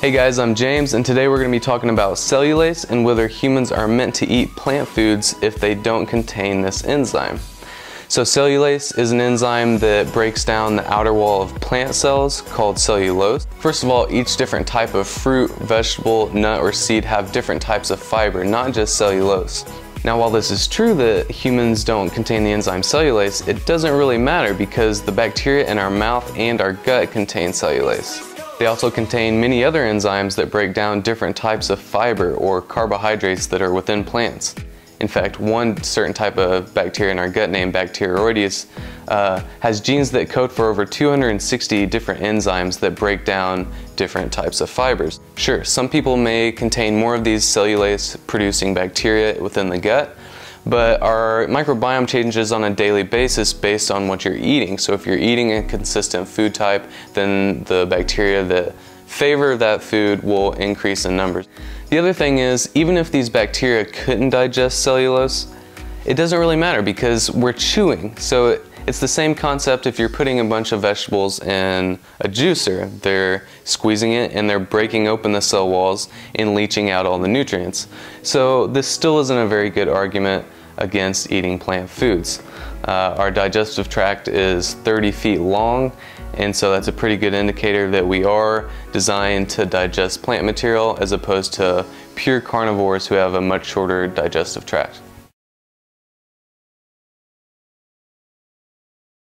Hey guys, I'm James and today we're going to be talking about cellulase and whether humans are meant to eat plant foods if they don't contain this enzyme. So cellulase is an enzyme that breaks down the outer wall of plant cells called cellulose. First of all, each different type of fruit, vegetable, nut, or seed have different types of fiber, not just cellulose. Now while this is true that humans don't contain the enzyme cellulase, it doesn't really matter because the bacteria in our mouth and our gut contain cellulase. They also contain many other enzymes that break down different types of fiber or carbohydrates that are within plants. In fact, one certain type of bacteria in our gut named Bacteroides uh, has genes that code for over 260 different enzymes that break down different types of fibers. Sure, some people may contain more of these cellulase producing bacteria within the gut, but our microbiome changes on a daily basis based on what you're eating. So if you're eating a consistent food type, then the bacteria that favor that food will increase in numbers. The other thing is, even if these bacteria couldn't digest cellulose, it doesn't really matter because we're chewing. So it's the same concept if you're putting a bunch of vegetables in a juicer. They're squeezing it and they're breaking open the cell walls and leaching out all the nutrients. So this still isn't a very good argument against eating plant foods. Uh, our digestive tract is 30 feet long and so that's a pretty good indicator that we are designed to digest plant material as opposed to pure carnivores who have a much shorter digestive tract.